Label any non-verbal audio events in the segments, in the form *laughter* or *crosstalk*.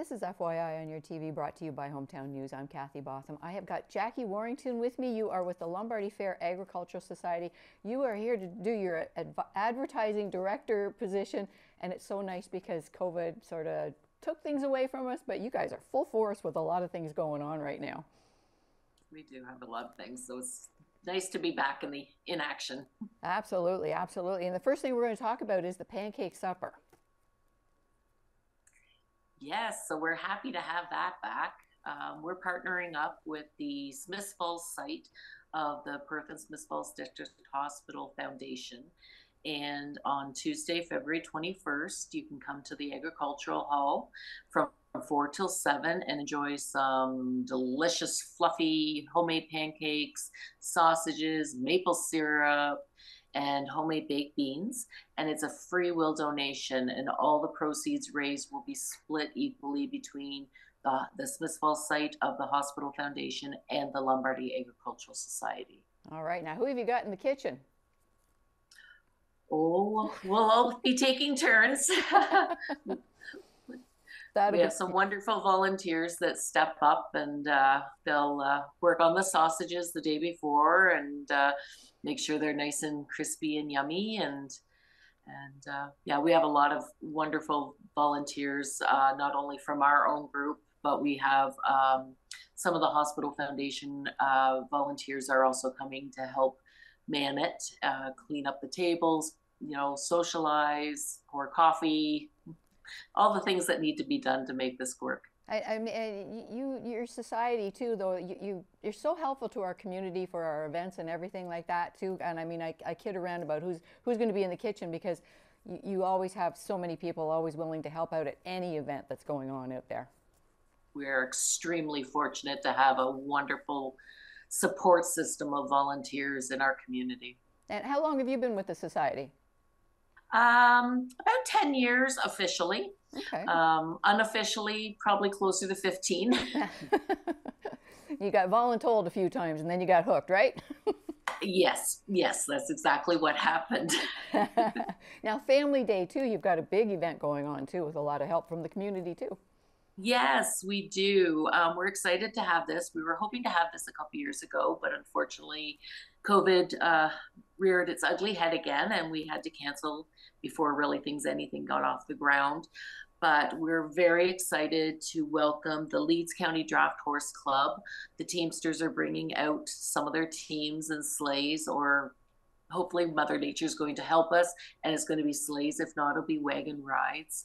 This is FYI on YourTV brought to you by Hometown News. I'm Kathy Botham. I have got Jackie Warrington with me. You are with the Lombardy Fair Agricultural Society. You are here to do your adv- advertising director position, and it's so nice because COVID sort of took things away from us, but you guys are full force with a lot of things going on right now. We do have a lot of things, so it's nice to be back in the in action. Absolutely, absolutely. And the first thing we're going to talk about is the pancake supper. Yes, so we're happy to have that back. Um, we're partnering up with the Smiths Falls site of the Perth and Smiths Falls District Hospital Foundation. And on Tuesday, February 21st, you can come to the Agricultural Hall from 4 till 7 and enjoy some delicious, fluffy homemade pancakes, sausages, maple syrup, and homemade baked beans. And it's a free will donation, and all the proceeds raised will be split equally between the, the Smiths Falls site of the Hospital Foundation and the Lombardy Agricultural Society. All right, now who have you got in the kitchen? Oh, we'll all be taking turns. *laughs* That'd we have some wonderful volunteers that step up and uh, they'll uh, work on the sausages the day before and uh, make sure they're nice and crispy and yummy and and uh, yeah we have a lot of wonderful volunteers uh, not only from our own group but we have um, some of the hospital foundation uh, volunteers are also coming to help man it uh, clean up the tables you know socialize pour coffee all the things that need to be done to make this work. I, I mean, you, your society too, though, you, you, you're so helpful to our community for our events and everything like that too. And I mean, I, I kid around about who's, who's going to be in the kitchen because you, you always have so many people always willing to help out at any event that's going on out there. We're extremely fortunate to have a wonderful support system of volunteers in our community. And how long have you been with the society? Um, about 10 years officially. Okay. Um, unofficially, probably closer to 15. *laughs* *laughs* you got voluntold a few times and then you got hooked, right? yes, yes, that's exactly what happened. *laughs* now, Family Day, too, you've got a big event going on, too, with a lot of help from the community, too. Yes, we do. Um, we're excited to have this. We were hoping to have this a couple years ago, but unfortunately, COVID uh, reared its ugly head again, and we had to cancel before really things anything got off the ground. But we're very excited to welcome the Leeds County Draft Horse Club. The Teamsters are bringing out some of their teams and sleighs, or hopefully, Mother Nature is going to help us, and it's going to be sleighs. If not, it'll be wagon rides.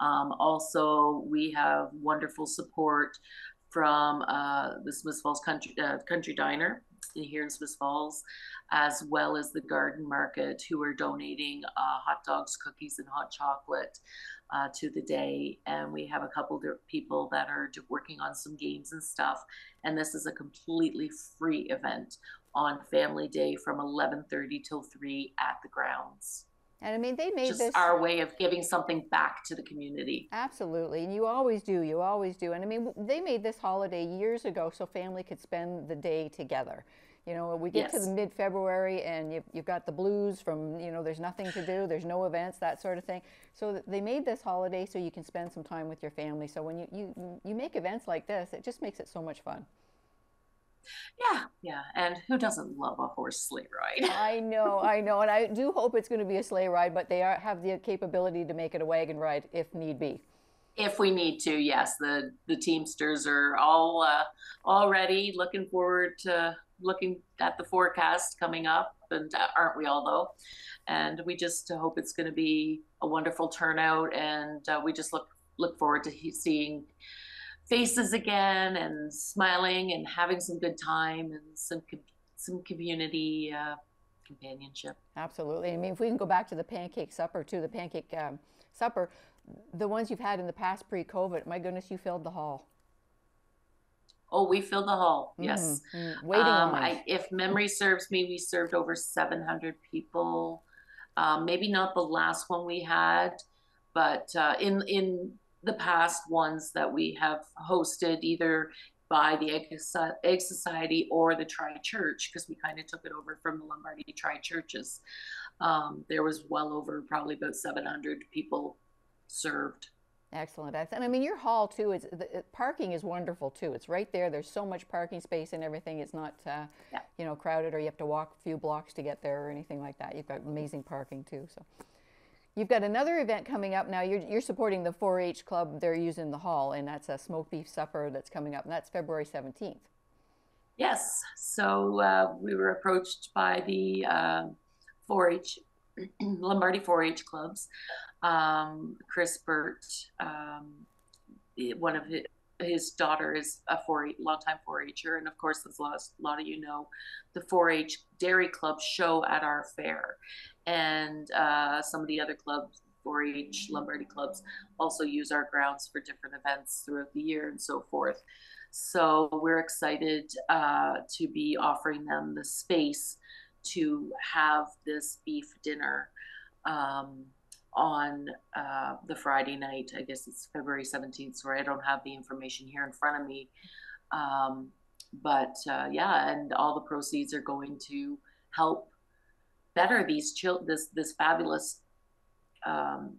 Um, also, we have wonderful support from uh, the Smith Falls Country, uh, Country Diner here in Smiths Falls, as well as the Garden Market, who are donating uh, hot dogs, cookies, and hot chocolate uh, to the day. And we have a couple of people that are working on some games and stuff. And this is a completely free event on Family Day from 11:30 till 3 at the grounds. And I mean, they made Just this our way of giving something back to the community. Absolutely, and you always do. You always do. And I mean, they made this holiday years ago so family could spend the day together. You know, we get Yes. to the mid-February and you've, you've got the blues from, you know, there's nothing to do, there's no events, that sort of thing. So they made this holiday so you can spend some time with your family. So when you, you, you make events like this, it just makes it so much fun. Yeah, yeah. And who doesn't love a horse sleigh ride? *laughs* I know, I know, and I do hope it's going to be a sleigh ride, but they are, have the capability to make it a wagon ride if need be. if we need to, yes. The the Teamsters are all uh, all ready. Looking forward to looking at the forecast coming up, and uh, aren't we all though? And we just hope it's going to be a wonderful turnout, and uh, we just look look forward to he- seeing faces again and smiling and having some good time and some some community uh, companionship. Absolutely. I mean, if we can go back to the pancake supper too, the pancake um, supper, the ones you've had in the past pre-COVID, my goodness, you filled the hall. Oh, we filled the hall. Yes. Mm, waiting Um. I, if memory serves me, we served over 700 people. Um, maybe not the last one we had, but uh, in in the past ones that we have hosted, either by the Ag, Society or the Tri Church, because we kind of took it over from the Lombardy Tri Churches. Um, there was well over probably about 700 people served. Excellent. And I mean, your hall too is the parking is wonderful too. It's right there. There's so much parking space and everything. It's not, uh, Yeah. you know, crowded or you have to walk a few blocks to get there or anything like that. You've got amazing parking too. So, you've got another event coming up now. You're you're supporting the 4-H club. They're using the hall, and that's a smoked beef supper that's coming up, and that's February 17th. Yes. So uh, we were approached by the uh, 4-H Lombardy 4-H clubs. Um, Chris Burt, um, one of his, daughter is a 4-H, longtime 4-H'er, and of course, as a lot, a lot of you know, the 4-H Dairy Club show at our fair, and uh, some of the other clubs, 4-H Lombardy clubs, also use our grounds for different events throughout the year and so forth. So we're excited uh, to be offering them the space to have this beef dinner um, on uh, the Friday night. I guess it's February 17th, so I don't have the information here in front of me. Um, but uh, yeah, and all the proceeds are going to help better these chil- this this fabulous um,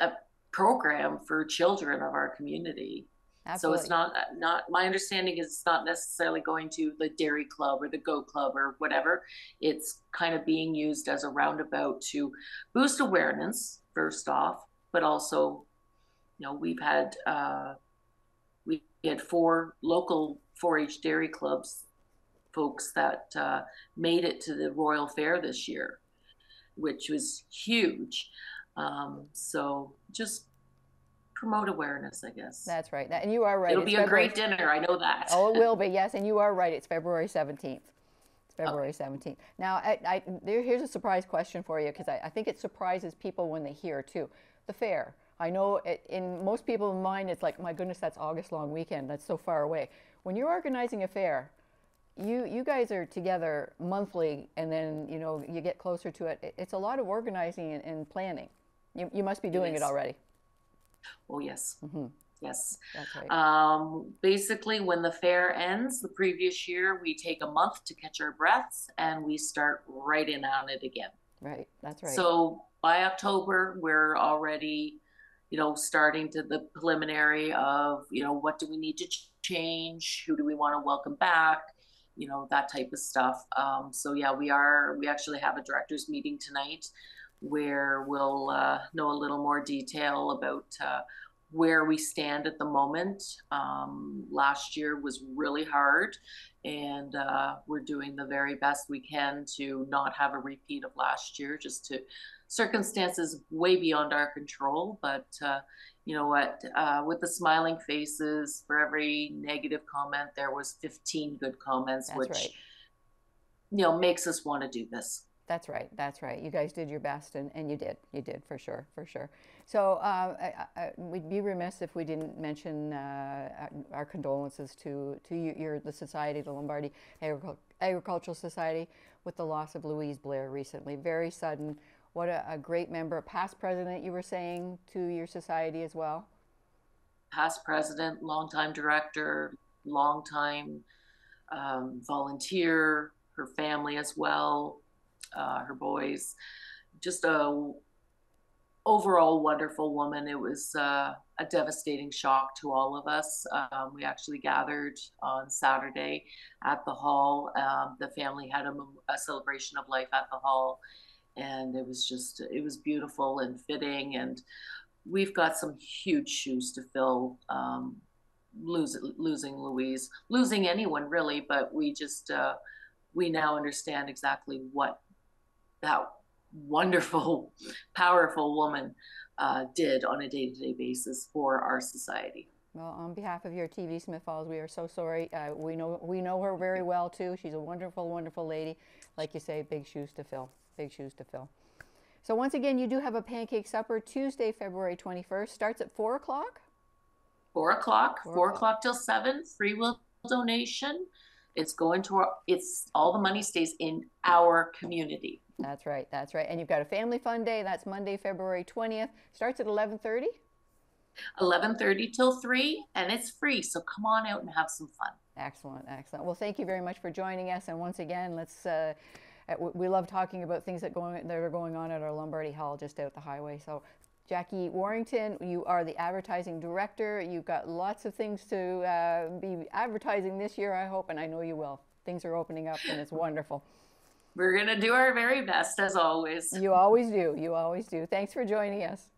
uh, program for children of our community. Absolutely. So it's not not my understanding is it's not necessarily going to the dairy club or the goat club or whatever. It's kind of being used as a roundabout to boost awareness first off, but also, you know, we've had uh, we had four local 4-H dairy clubs folks that uh, made it to the Royal Fair this year, which was huge. Um, so just promote awareness, I guess. That's right. And you are right. It'll It's be a February- great dinner. I know that. oh, it will be. *laughs* Yes, and you are right. It's February 17th. It's February 17th. Now, I, I, there, here's a surprise question for you because I, I think it surprises people when they hear too. The fair. I know it, in most people's mind, it's like, my goodness, that's August long weekend. That's so far away. When you're organizing a fair, you you guys are together monthly, and then you know you get closer to it. It- It's a lot of organizing and, and planning. You, you must be doing it already. Oh yes, Mhm. yes. That's right. Um, basically, when the fair ends the previous year, we take a month to catch our breaths and we start right in on it again. right. That's right. So by October, we're already, you know, starting to the preliminary of, you know, what do we need to ch- change? Who do we want to welcome back? You know, that type of stuff. Um, so yeah, we are, we actually have a directors meeting tonight where we'll uh, know a little more detail about uh, where we stand at the moment. Um, last year was really hard, and uh, we're doing the very best we can to not have a repeat of last year, just to circumstances way beyond our control. But uh, you know what? Uh, with the smiling faces, for every negative comment, there was 15 good comments, That's which right. you know makes us want to do this. That's right. That's right. You guys did your best, and, and you did. You did for sure, for sure. So uh, I, I, we'd be remiss if we didn't mention uh, our condolences to to you, your the society, the Lombardy Agricul- Agricultural Society, with the loss of Louise Blair recently. Very sudden. What a, a great member, past president. You were saying to your society as well. past president, longtime director, longtime um, volunteer, her family as well, uh, her boys. Just a overall wonderful woman. It was uh, a devastating shock to all of us. Um, we actually gathered on Saturday at the hall. Um, the family had a, a celebration of life at the hall, and it was just it was beautiful and fitting and we've got some huge shoes to fill. Um, lose, losing Louise, losing anyone really, but we just uh, we now understand exactly what that wonderful, *laughs* powerful woman uh, did on a day-to-day basis for our society. Well, on behalf of YourTV Smith Falls, we are so sorry. Uh, we know we know her very well too. She's a wonderful, wonderful lady. Like you say, big shoes to fill. Big shoes to fill. So once again, you do have a pancake supper Tuesday, February 21st. Starts at four o'clock. Four o'clock, Four o'clock till seven, free will donation. It's going to our, it's all the money stays in our community. That's right. That's right. And you've got a family fun day. That's Monday, February 20th. Starts at 11:30. 11:30 till 3 and it's free so come on out and have some fun Excellent, excellent. Well, thank you very much for joining us. And once again, let's. Uh, uh, we- love talking about things that going that are going on at our Lombardy Hall just out the highway. So, Jackie Warrington, you are the advertising director. You've got lots of things to uh, be advertising this year, I hope, and I know you will. Things are opening up, and it's *laughs* wonderful. We're going to do our very best, as always. You always do. You always do. Thanks for joining us.